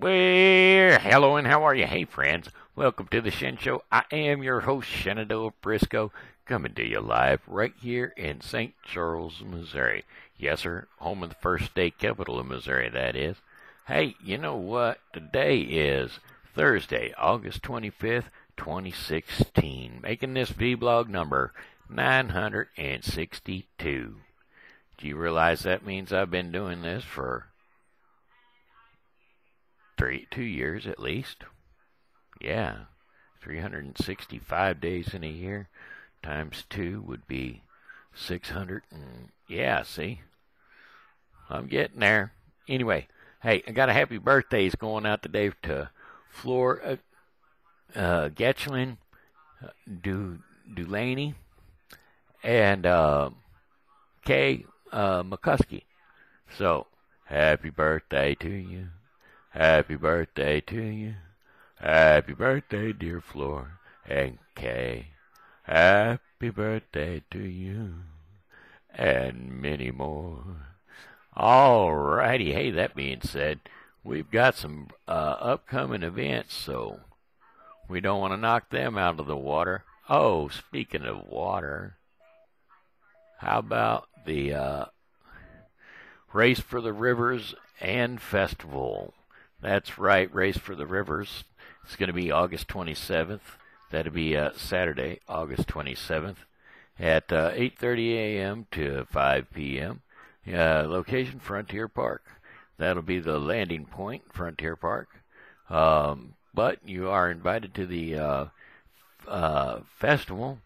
Well, hello and how are you? Hey, friends. Welcome to the Shen Show. I am your host, Shenandoah Briscoe, coming to you live right here in St. Charles, Missouri. Yes, sir. Home of the first state capital of Missouri, that is. Hey, you know what? Today is Thursday, August 25th, 2016. Making this vlog number 962. Do you realize that means I've been doing this for three, two years at least? Yeah, 365 days in a year times two would be 600. And yeah, see, I'm getting there. Anyway, hey, I got a happy birthdays going out today to Flora uh, uh, Getchlin, uh, Du Dulaney, and uh, Kay uh, McCuskey. So, happy birthday to you. Happy birthday to you. Happy birthday, dear Flora and Kay. Happy birthday to you. And many more. Alrighty, hey, that being said, we've got some uh, upcoming events, so we don't want to knock them out of the water. Oh, speaking of water, how about the uh, Race for the Rivers and Festival? That's right, Race for the Rivers. It's going to be August 27th. That'll be uh, Saturday, August 27th, at uh, 8:30 a.m. to 5 p.m. Uh, location Frontier Park. That'll be the landing point, Frontier Park. Um, but you are invited to the uh, uh, festival.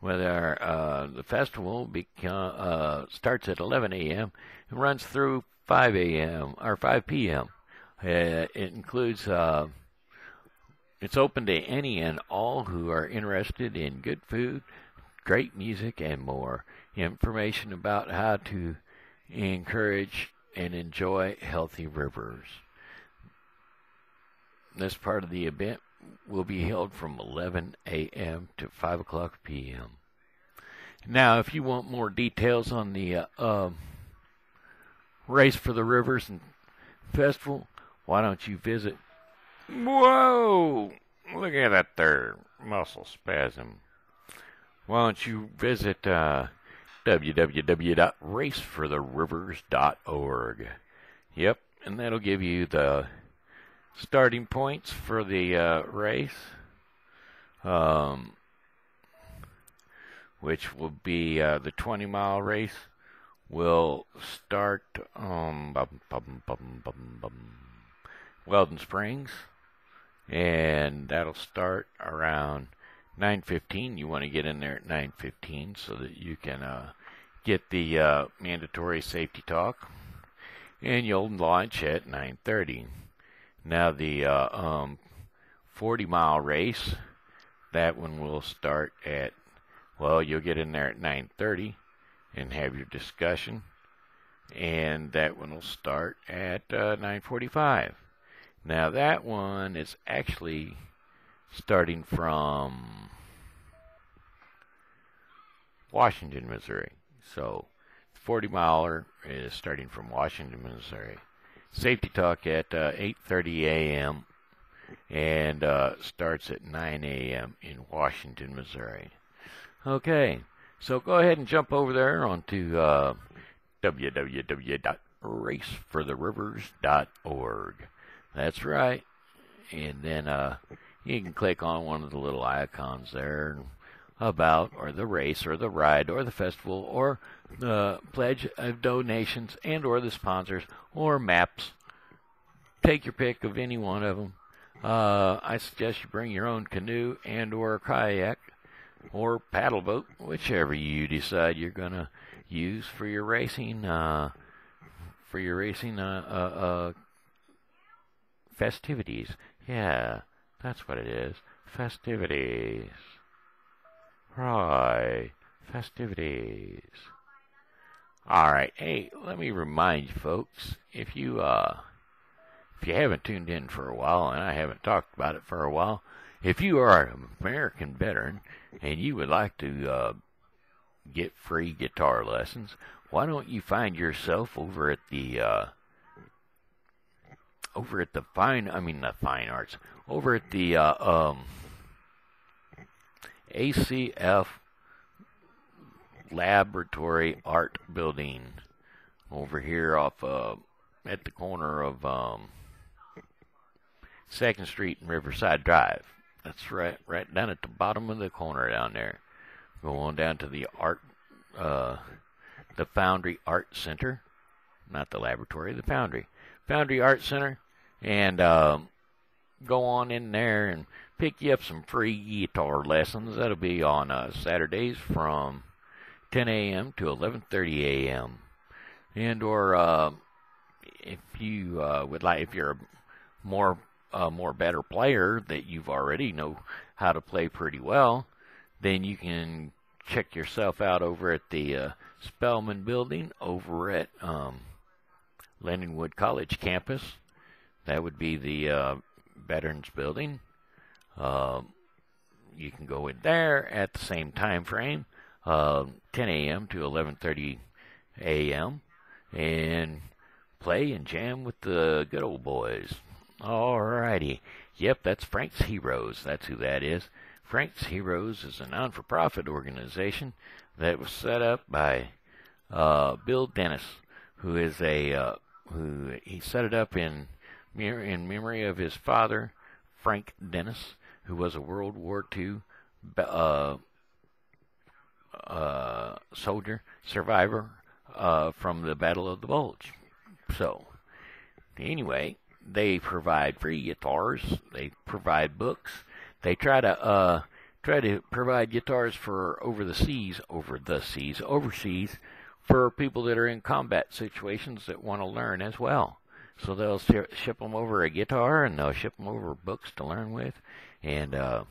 Whether uh, the festival become, uh, starts at 11 a.m. and runs through 5 a.m. or 5 p.m. Uh, it includes. Uh, it's open to any and all who are interested in good food, great music, and more. Information about how to encourage and enjoy healthy rivers. This part of the event will be held from 11 a.m. to 5 o'clock p.m. Now, if you want more details on the uh, uh, Race for the Rivers and Festival, why don't you visit? Whoa! Look at that there muscle spasm. Why don't you visit uh, www.racefortherivers.org? Yep, and that'll give you the starting points for the uh, race, um, which will be uh, the 20 mile race. Will start um, bum, bum, bum, Weldon Springs, and that'll start around 9:15. You want to get in there at 9:15 so that you can uh, get the uh, mandatory safety talk, and you'll launch at 9:30. Now the uh, um, 40 mile race, that one will start at well, you'll get in there at 9:30 and have your discussion, and that one will start at uh, 9:45. Now that one is actually starting from Washington, Missouri. So 40 miler is starting from Washington, Missouri. Safety talk at uh, 8:30 a.m. and uh, starts at 9 a.m. in Washington, Missouri. Okay, so go ahead and jump over there onto uh, www.racefortherivers.org. That's right, and then uh, you can click on one of the little icons there about or the race or the ride or the festival or the pledge of donations and or the sponsors or maps. Take your pick of any one of them. Uh, I suggest you bring your own canoe and or kayak or paddle boat, whichever you decide you're gonna use for your racing. Uh, for your racing uh, uh, uh festivities. Yeah, that's what it is. Festivities. Right. Festivities. Alright, hey, let me remind you folks, if you uh if you haven't tuned in for a while and I haven't talked about it for a while, if you are an American veteran and you would like to uh get free guitar lessons, why don't you find yourself over at the uh over at the fine, I mean the fine arts, over at the uh, um, ACF Laboratory Art Building over here off uh, at the corner of um, Second Street and Riverside Drive. That's right, right down at the bottom of the corner down there. Go on down to the art, uh, the Foundry Art Center, not the laboratory, the Foundry, Foundry Art Center, and um, go on in there and pick you up some free guitar lessons. That'll be on uh, Saturdays from 10 a.m. to 11:30 a.m. And or uh, if you uh, would like, if you're a more uh, more better player that you've already know how to play pretty well, then you can check yourself out over at the uh, Spellmann Building over at um, Lindenwood College campus. That would be the uh, Veterans Building. Uh, you can go in there at the same time frame, uh, 10 a.m. to 11:30 a.m. and play and jam with the good old boys. Alrighty. Yep, that's Frank's Heroes. That's who that is. Frank's Heroes is a non-for-profit organization that was set up by uh, Bill Dennis, who is a uh, who he set it up in in memory of his father, Frank Dennis, who was a World War II uh, uh, soldier survivor uh, from the Battle of the Bulge. So, anyway, they provide free guitars. They provide books. They try to uh, try to provide guitars for over the seas, over the seas, overseas, for people that are in combat situations that want to learn as well. So they'll ship them over a guitar and they'll ship them over books to learn with, and uh,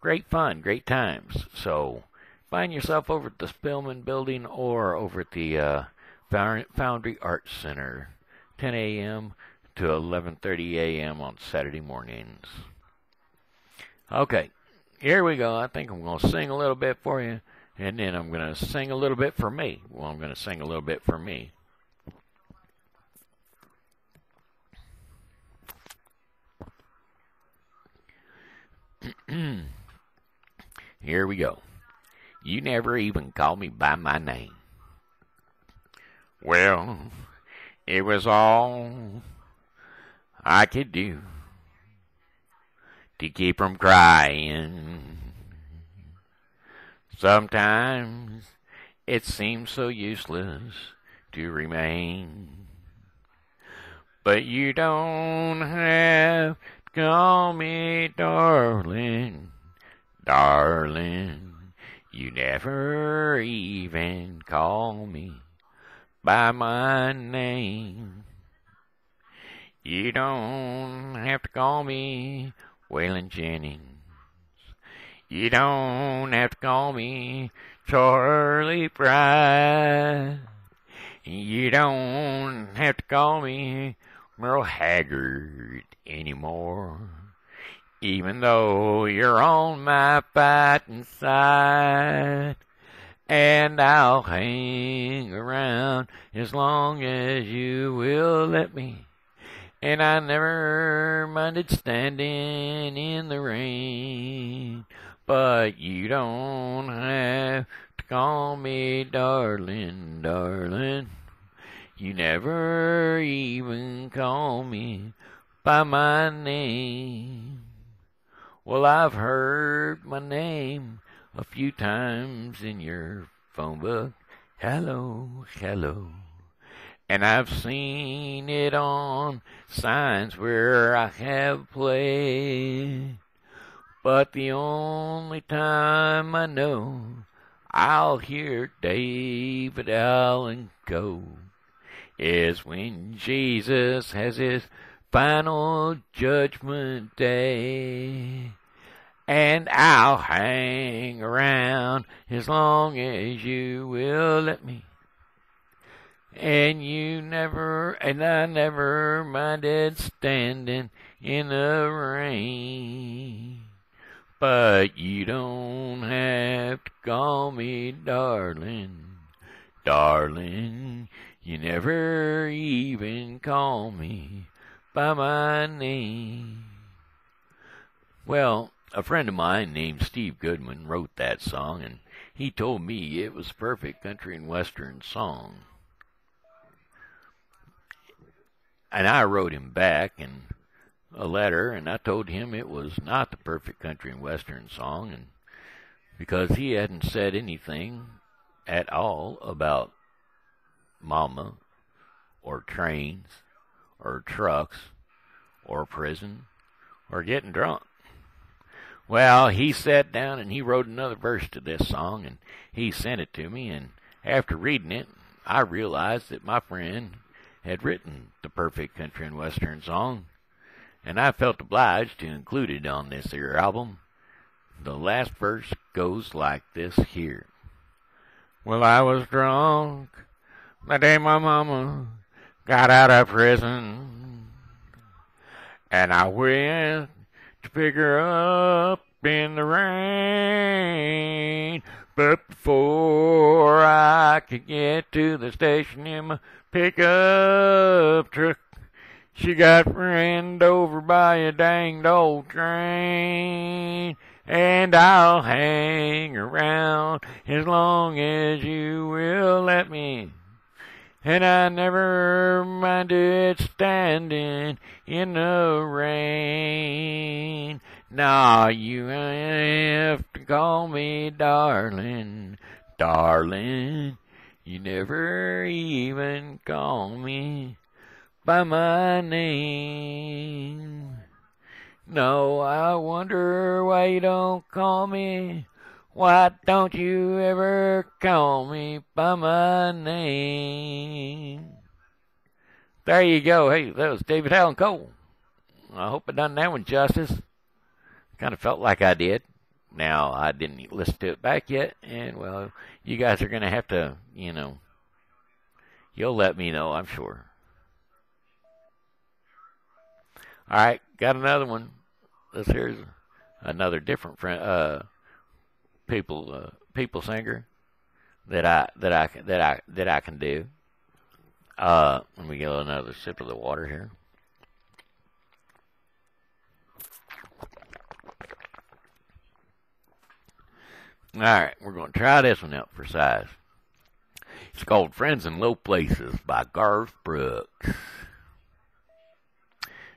great fun, great times. So find yourself over at the Spillman Building or over at the uh, Foundry Arts Center, 10 a.m. to 11:30 a.m. on Saturday mornings. Okay, here we go. I think I'm going to sing a little bit for you, and then I'm going to sing a little bit for me. Well, I'm going to sing a little bit for me. Here we go. You never even called me by my name. Well, it was all I could do to keep from crying. Sometimes it seems so useless to remain. But you don't have Call me darling, darling. You never even call me by my name. You don't have to call me Waylon Jennings. You don't have to call me Charley Pride. You don't have to call me Merle Haggard anymore. Even though you're on my fighting side. And I'll hang around as long as you will let me. And I never minded standing in the rain. But you don't have to call me darling, darling. You never even call me by my name. Well, I've heard my name a few times in your phone book. Hello, hello. And I've seen it on signs where I have played. But the only time I know I'll hear David Allan Coe is when Jesus has his final judgment day. And I'll hang around as long as you will let me. And you never, and I never minded standing in the rain. But you don't have to call me darling, darling. You never even call me by my name. Well, a friend of mine named Steve Goodman wrote that song, and he told me it was a perfect country and western song. And I wrote him back in a letter, and I told him it was not the perfect country and western song, and because he hadn't said anything at all about mama or trains or trucks or prison or getting drunk. Well, he sat down and he wrote another verse to this song and he sent it to me and after reading it, I realized that my friend had written the perfect country and western song and I felt obliged to include it on this here album. The last verse goes like this here. Well, I was drunk the day my mama got out of prison. And I went to pick her up in the rain. But before I could get to the station in my pickup truck, she got ran over by a danged old train. And I'll hang around as long as you will let me and I never minded standing in the rain. Now you have to call me darling, darling. You never even call me by my name. No, I wonder why you don't call me why don't you ever call me by my name? There you go. Hey, that was David Allan Coe. I hope I done that one justice. Kind of felt like I did. Now, I didn't listen to it back yet, and well, you guys are going to have to, you know, you'll let me know, I'm sure. All right, got another one. This here's another different friend, uh, people uh, people singer that I that I that I that I can do. Uh, let me get another sip of the water here. All right, we're going to try this one out for size. It's called Friends in Low Places by Garth Brooks.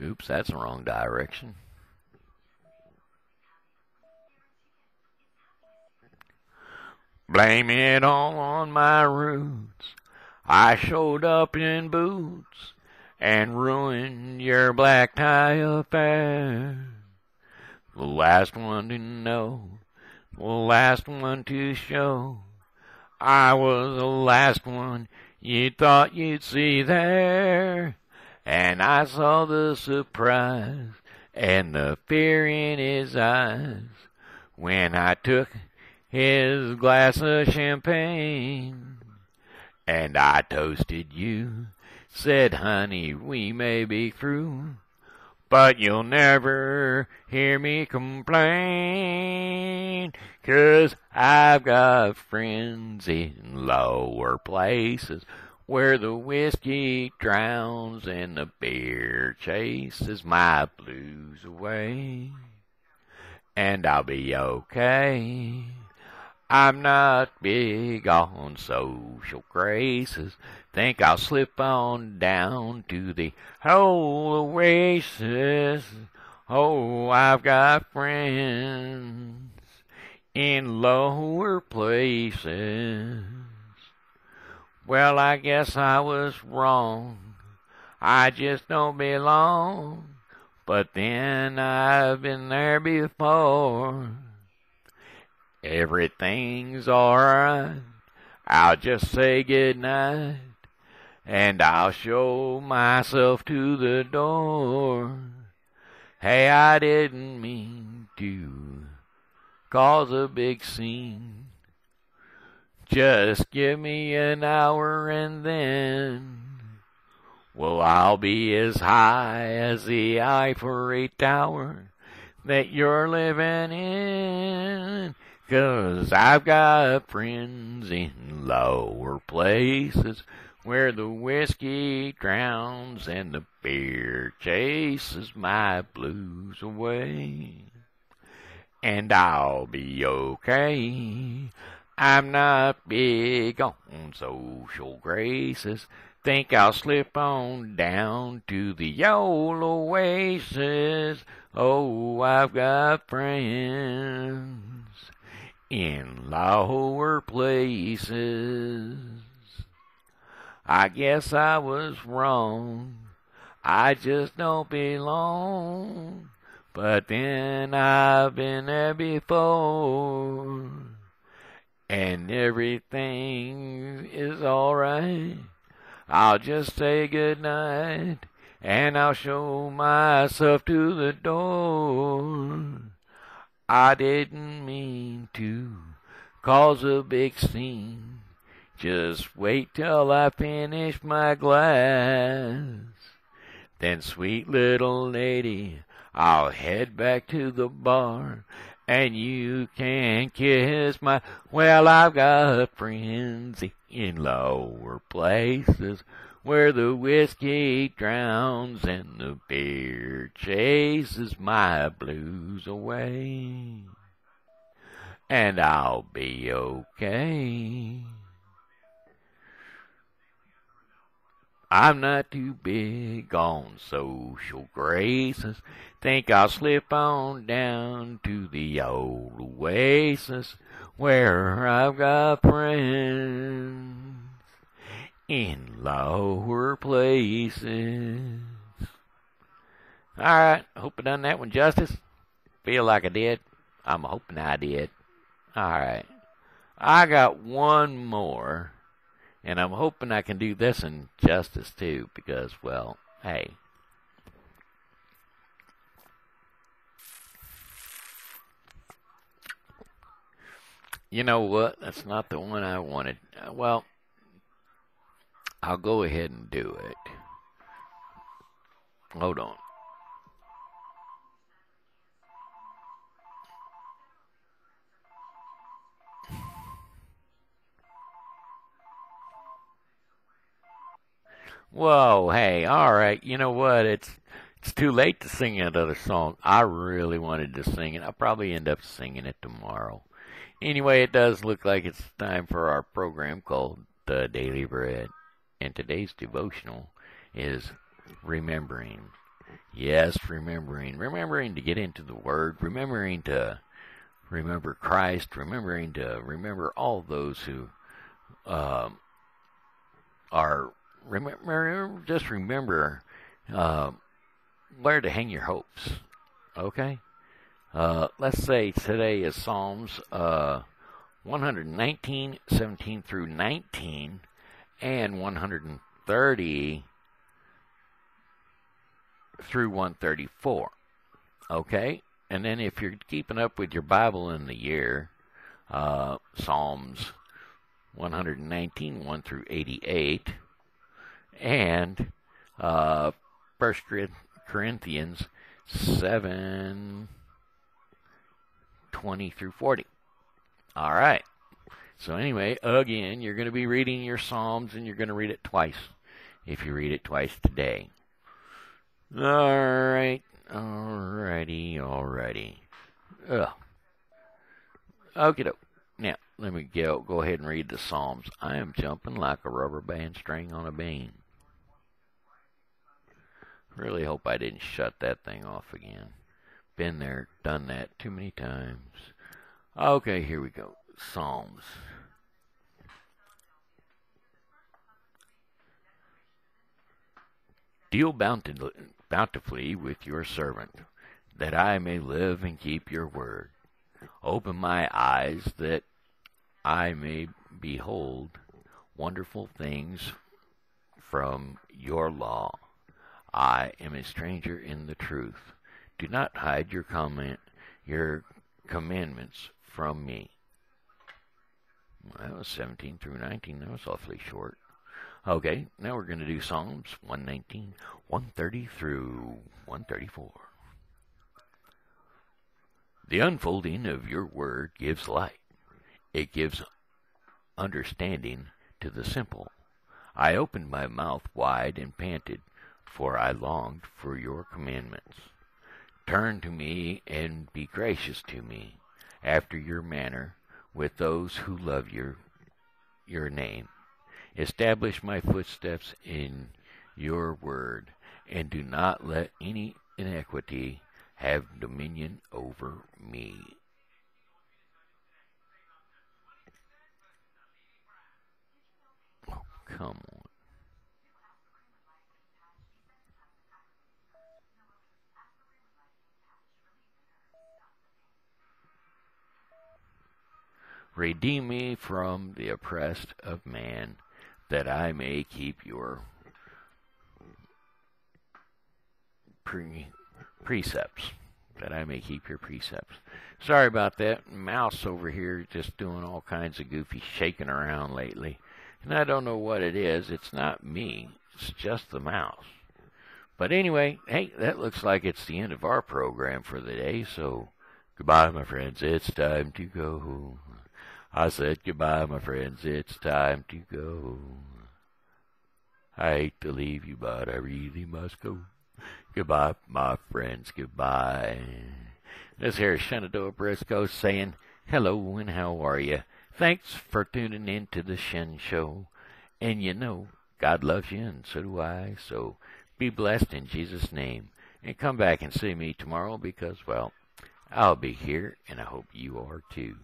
Oops, that's the wrong direction. Blame it all on my roots. I showed up in boots and ruined your black tie affair. The last one to know, the last one to show. I was the last one you thought you'd see there. And I saw the surprise and the fear in his eyes when I took his glass of champagne. And I toasted you, said, honey, we may be through, but you'll never hear me complain, cause I've got friends in lower places where the whiskey drowns and the beer chases my blues away. And I'll be okay. I'm not big on social graces. Think I'll slip on down to the whole oasis. Oh, I've got friends in lower places. Well, I guess I was wrong. I just don't belong. But then I've been there before. Everything's alright. I'll just say good night. And I'll show myself to the door. Hey, I didn't mean to cause a big scene. Just give me an hour and then, well, I'll be as high as the Eiffel Tower that you're living in. Cause I've got friends in lower places where the whiskey drowns and the beer chases my blues away. And I'll be okay. I'm not big on social graces. Think I'll slip on down to the old oasis. Oh, I've got friends in lower places. I guess I was wrong. I just don't belong. But then I've been there before. And everything is alright. I'll just say good night. And I'll show myself to the door. I didn't mean to cause a big scene. Just wait till I finish my glass. Then, sweet little lady, I'll head back to the bar. And you can kiss my, well, I've got friends in lower places where the whiskey drowns and the beer chases my blues away. And I'll be okay. I'm not too big on social graces. Think I'll slip on down to the old oasis where I've got friends in lower places. Alright, hope I done that one justice. Feel like I did. I'm hoping I did. Alright. I got one more and I'm hoping I can do this in justice too, because, well, hey. You know what? That's not the one I wanted. Well, I'll go ahead and do it. Hold on. Whoa, hey, all right. You know what? It's it's too late to sing another song. I really wanted to sing it. I'll probably end up singing it tomorrow. Anyway, it does look like it's time for our program called The Daily Bread. And today's devotional is remembering. Yes, remembering. Remembering to get into the Word. Remembering to remember Christ. Remembering to remember all those who um, are remember, just remember uh, where to hang your hopes. Okay? Uh, let's say today is Psalms uh, 119, 17 through 19, and 130 through 134. Okay? And then if you're keeping up with your Bible in the year, uh, Psalms 119, 1 through 88, and uh, First Corinthians 7, 20 through forty. All right. So anyway, again, you're going to be reading your Psalms, and you're going to read it twice if you read it twice today. All right, alrighty, alrighty. Ugh. Okay, now let me go go ahead and read the Psalms. I am jumping like a rubber band string on a beam. Really hope I didn't shut that thing off again. Been there, done that too many times. Okay, here we go. Psalms. Deal bountifully with your servant, that I may live and keep your word. Open my eyes that I may behold wonderful things from your law. I am a stranger in the truth. Do not hide your comment, your commandments from me. Well, that was 17 through 19. That was awfully short. Okay, now we're going to do Psalms 119, 130 through 134. The unfolding of your word gives light. It gives understanding to the simple. I opened my mouth wide and panted, for I longed for your commandments. Turn to me and be gracious to me, after your manner, with those who love your your name. Establish my footsteps in your word, and do not let any iniquity have dominion over me. Oh, come on. Redeem me from the oppressed of man, that I may keep your pre- precepts. That I may keep your precepts. Sorry about that. Mouse over here just doing all kinds of goofy shaking around lately. And I don't know what it is. It's not me. It's just the mouse. But anyway, hey, that looks like it's the end of our program for the day. So goodbye, my friends. It's time to go. I said goodbye, my friends. It's time to go. I hate to leave you, but I really must go. Goodbye, my friends. Goodbye. This here is Shenandoah Briscoe saying hello and how are you? Thanks for tuning in to the Shen Show. And you know, God loves you and so do I. So be blessed in Jesus' name. And come back and see me tomorrow because, well, I'll be here and I hope you are too.